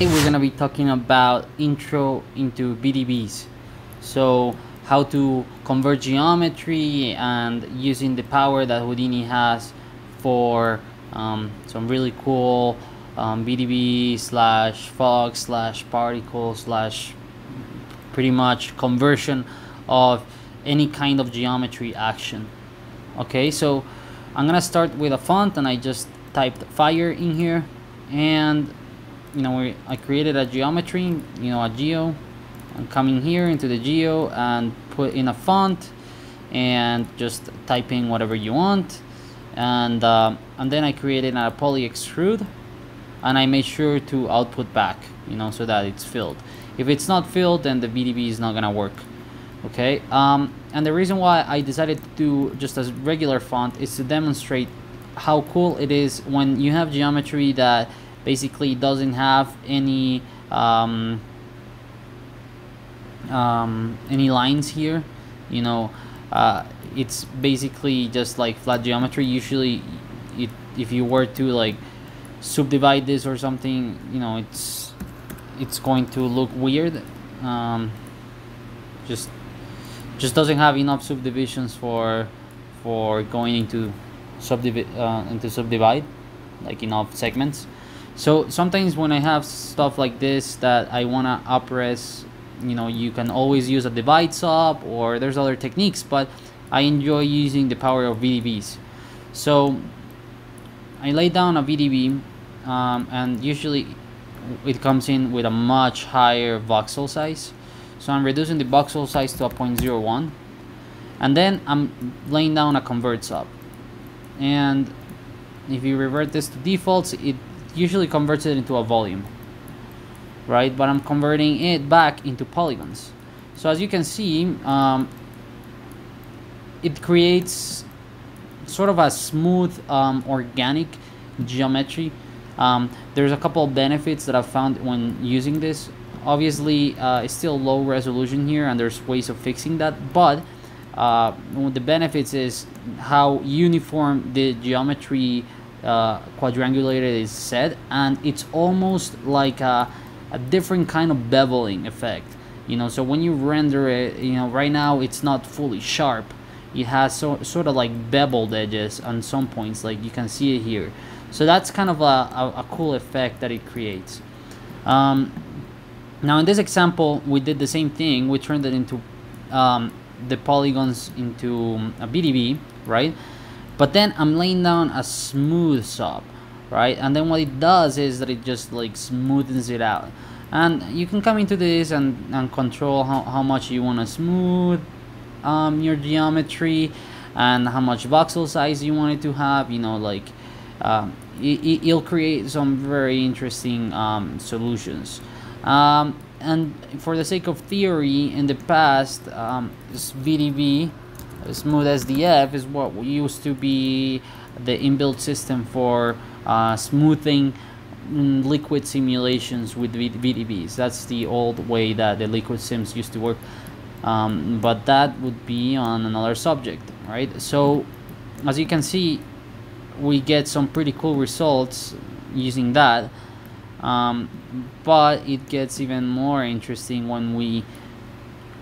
We're gonna be talking about intro into VDBs. So how to convert geometry and using the power that Houdini has for um, some really cool um, VDB slash fog slash particle slash pretty much conversion of any kind of geometry action. Okay, so I'm gonna start with a font and I just typed fire in here and you know I created a geometry you know a geo I'm coming here into the geo and put in a font and just typing whatever you want. And uh, and then I created a poly extrude and I made sure to output back you know so that it's filled. If it's not filled then the VDB is not gonna work okay? Um, and the reason why I decided to do just a regular font is to demonstrate how cool it is when you have geometry that basically doesn't have any um, um, any lines here you know. Uh, it's basically just like flat geometry. Usually it, if you were to like subdivide this or something you know it's it's going to look weird. Um, just just doesn't have enough subdivisions for for going into subdivide uh, into subdivide like enough segments so sometimes when I have stuff like this that I want to upres you know you can always use a divide sub or there's other techniques but I enjoy using the power of VDBs so I lay down a VDB um, and usually it comes in with a much higher voxel size. So I'm reducing the voxel size to a 0.01 and then I'm laying down a convert sub. And if you revert this to defaults it usually converts it into a volume right? But I'm converting it back into polygons. So as you can see um, it creates sort of a smooth um, organic geometry. Um, there's a couple of benefits that I've found when using this. Obviously uh, it's still low resolution here and there's ways of fixing that but uh, the benefits is how uniform the geometry uh, quadrangulated is set and it's almost like a, a different kind of beveling effect you know? So when you render it you know right now it's not fully sharp. It has so, sort of like beveled edges on some points like you can see it here. So that's kind of a, a, a cool effect that it creates. Um, now in this example we did the same thing. We turned it into um, the polygons into a VDB, right? But then I'm laying down a smooth sub, right? And then what it does is that it just like smoothens it out. And you can come into this and, and control how, how much you want to smooth um, your geometry and how much voxel size you want it to have, you know, like um, it, will create some very interesting um, solutions. Um, and for the sake of theory, in the past, um, VDB, Smooth SDF, is what used to be the inbuilt system for uh, smoothing mm, liquid simulations with VDBs. That's the old way that the liquid sims used to work. Um, but that would be on another subject, right? So, as you can see, we get some pretty cool results using that um, but it gets even more interesting when we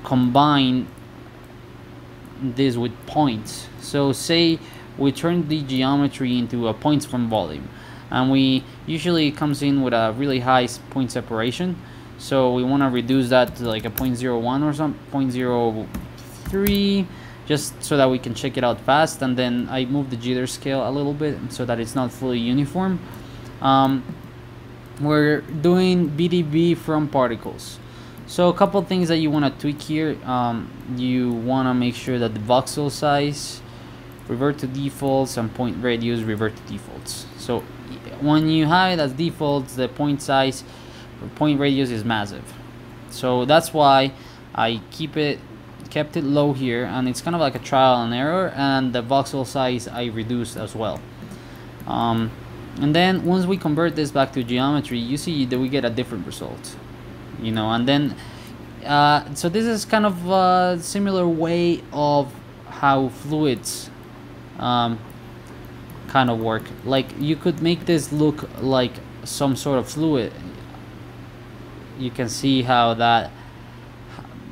combine this with points. So say we turn the geometry into a points from volume and we usually comes in with a really high point separation. So we want to reduce that to like a 0.01 or some 0.03 just so that we can check it out fast and then I move the jitter scale a little bit so that it's not fully uniform. Um, we're doing VDB from particles. So a couple things that you want to tweak here. Um, you want to make sure that the voxel size revert to defaults and point radius revert to defaults. So when you have it as defaults, the point size point radius is massive. So that's why I keep it kept it low here and it's kind of like a trial and error and the voxel size I reduced as well. Um, and then once we convert this back to geometry you see that we get a different result you know and then uh, so this is kind of a similar way of how fluids um, kind of work. Like you could make this look like some sort of fluid. You can see how that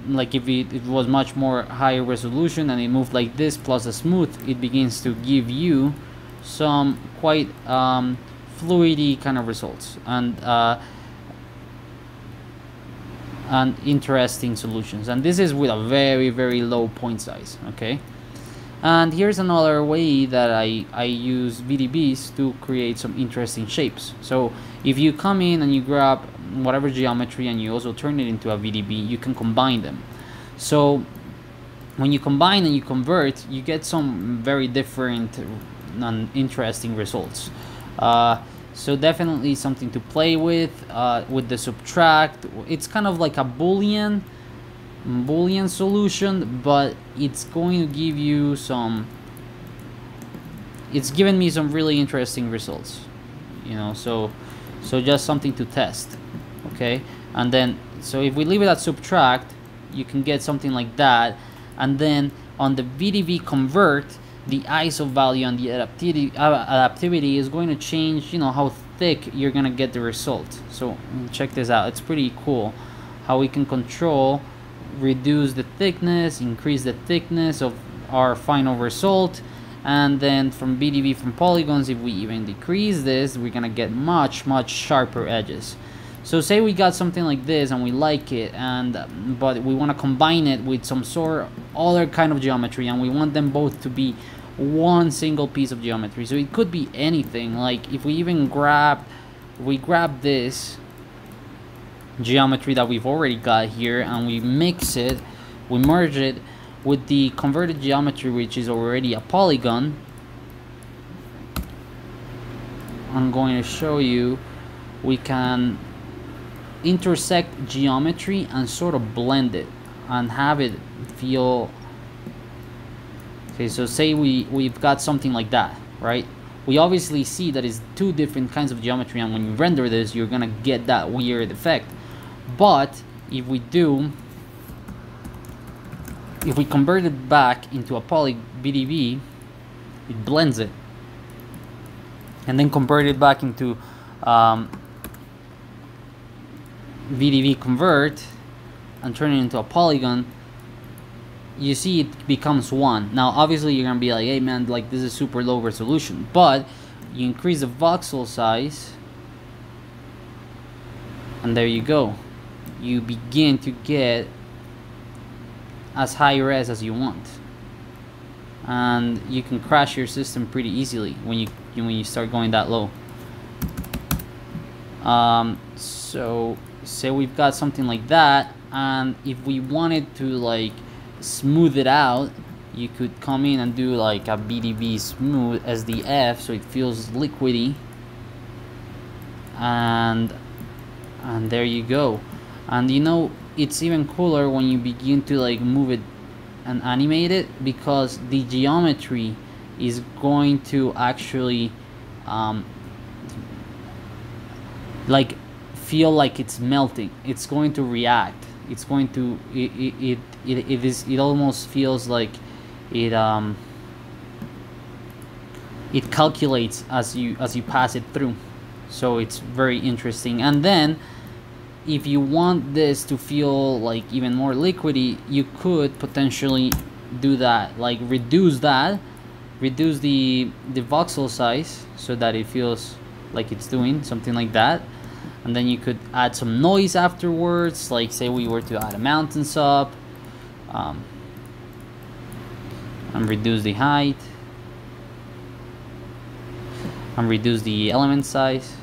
like if it, it was much more higher resolution and it moved like this plus a smooth it begins to give you some quite um, fluidy kind of results. And uh, and interesting solutions. And this is with a very very low point size okay? And here's another way that I, I use VDBs to create some interesting shapes. So if you come in and you grab whatever geometry and you also turn it into a VDB you can combine them. So when you combine and you convert you get some very different and interesting results. Uh, so definitely something to play with uh, with the subtract. It's kind of like a boolean boolean solution but it's going to give you some it's given me some really interesting results you know so so just something to test okay? And then so if we leave it at subtract you can get something like that. And then on the VDB convert the ISO value and the adaptivity, uh, adaptivity is going to change you know how thick you're gonna get the result. So check this out. It's pretty cool how we can control reduce the thickness increase the thickness of our final result and then from VDB from polygons if we even decrease this we're gonna get much much sharper edges so say we got something like this and we like it and but we want to combine it with some sort other kind of geometry and we want them both to be one single piece of geometry. So it could be anything like if we even grab we grab this geometry that we've already got here and we mix it we merge it with the converted geometry which is already a polygon. I'm going to show you we can intersect geometry and sort of blend it and have it feel okay so say we we've got something like that right? We obviously see that it's two different kinds of geometry and when you render this you're gonna get that weird effect. But if we do if we convert it back into a poly VDB it blends it. And then convert it back into um, VDB convert and turn it into a polygon, you see it becomes one. Now, obviously, you're gonna be like, "Hey, man, like this is super low resolution," but you increase the voxel size, and there you go. You begin to get as high res as you want, and you can crash your system pretty easily when you when you start going that low. Um, so say we've got something like that and if we wanted to like smooth it out you could come in and do like a VDB smooth SDF so it feels liquidy. And and there you go. And you know it's even cooler when you begin to like move it and animate it because the geometry is going to actually um, like feel like it's melting. It's going to react. It's going to it it, it, it is it almost feels like it um it calculates as you as you pass it through. So it's very interesting. And then if you want this to feel like even more liquidy you could potentially do that like reduce that reduce the the voxel size so that it feels like it's doing something like that and then you could add some noise afterwards like say we were to add a mountain sub um, and reduce the height and reduce the element size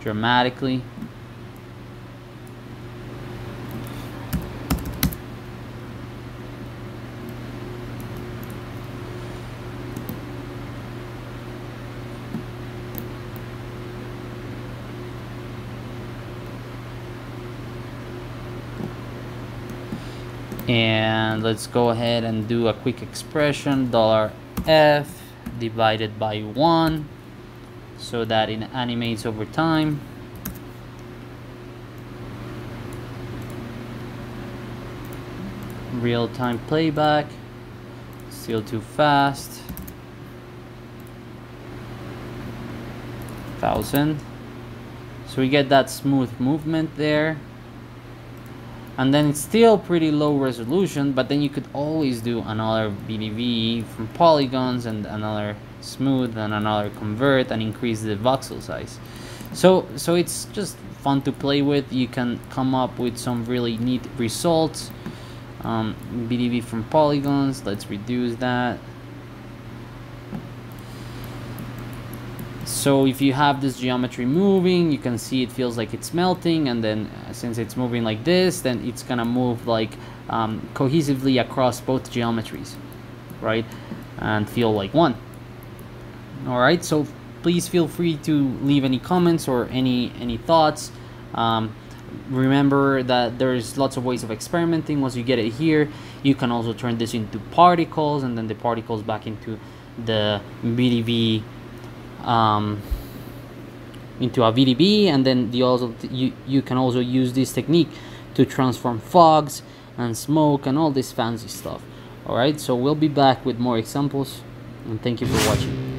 dramatically and let's go ahead and do a quick expression dollar f divided by 1 so that it animates over time. Real-time playback still too fast. Thousand. So we get that smooth movement there and then it's still pretty low resolution but then you could always do another VDB from polygons and another smooth and another convert and increase the voxel size. So so it's just fun to play with. You can come up with some really neat results. Um, VDB from polygons let's reduce that so if you have this geometry moving you can see it feels like it's melting and then uh, since it's moving like this then it's gonna move like um, cohesively across both geometries right? And feel like one. All right so please feel free to leave any comments or any any thoughts. Um, remember that there's lots of ways of experimenting. Once you get it here you can also turn this into particles and then the particles back into the VDB um, into a VDB and then the also you, you can also use this technique to transform fogs and smoke and all this fancy stuff. Alright so we'll be back with more examples and thank you for watching